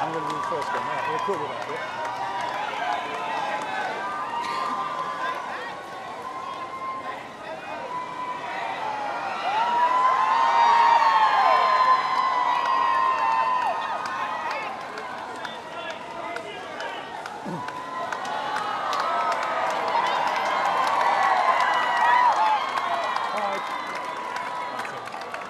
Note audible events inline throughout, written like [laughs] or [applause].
I'm going to do the first. Now, we're cool with that.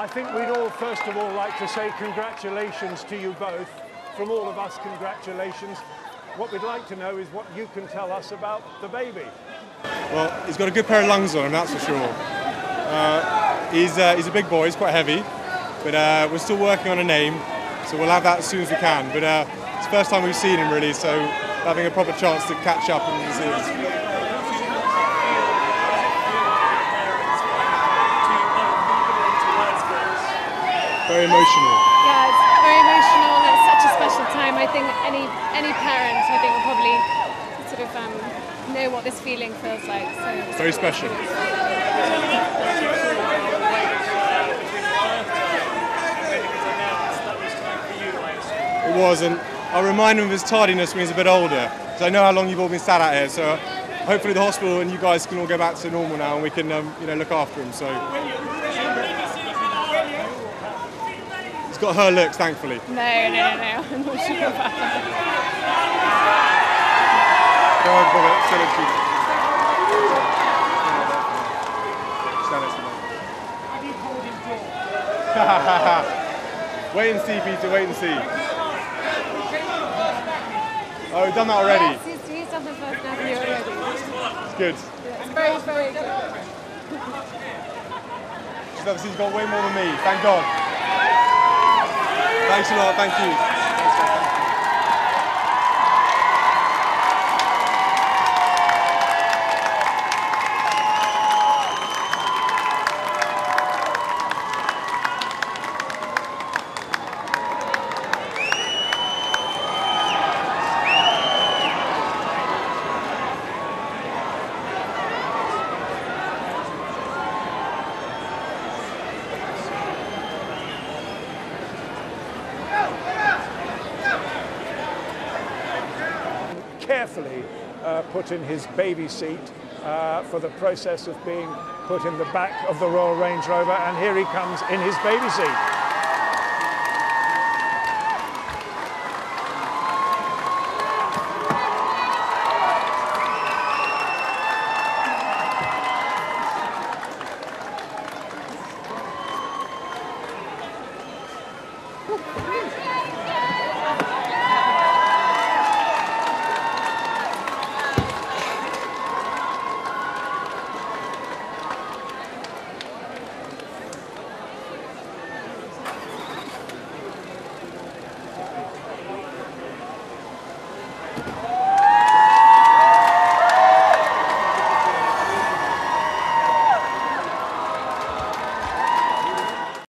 I think we'd all, first of all, like to say congratulations to you both. From all of us, congratulations. What we'd like to know is what you can tell us about the baby. Well, he's got a good pair of lungs on him, that's for sure. Uh, he's, uh, he's a big boy, he's quite heavy, but uh, we're still working on a name, so we'll have that as soon as we can. But uh, it's the first time we've seen him really, so having a proper chance to catch up and see him. Very emotional. Yeah, it's very emotional. It's such a special time. I think any any parent, I think, will probably sort of um, know what this feeling feels like. So it's Very special. It was, and I'll remind him of his tardiness when he's a bit older, So I know how long you've all been sat out here. So hopefully the hospital and you guys can all go back to normal now, and we can, um, you know, look after him. So he's got her looks, thankfully. No, no, no, no. I'm not sure about that. Go on, Bobby, send it to you. Send it to me. [laughs] Wait and see, Peter. Wait and see. Oh, we've done that already. Yes, he's, he's done the first already. It's good. It's very, very good. She's obviously got way more than me. Thank God. Thanks a lot. Thank you. carefully uh, put in his baby seat uh, for the process of being put in the back of the Royal Range Rover, and here he comes in his baby seat.